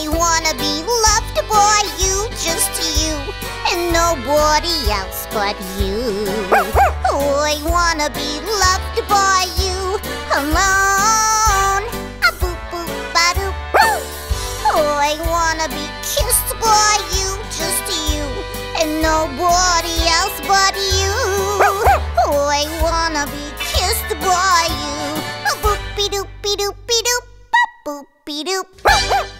I wanna be loved by you, just you, and nobody else but you. Oh, I wanna be loved by you alone. A boop boop ba doop. Oh, I wanna be kissed by you, just you, and nobody else but you. Oh, I wanna be kissed by you. A boopy doopy doopy doop, A boopy doop.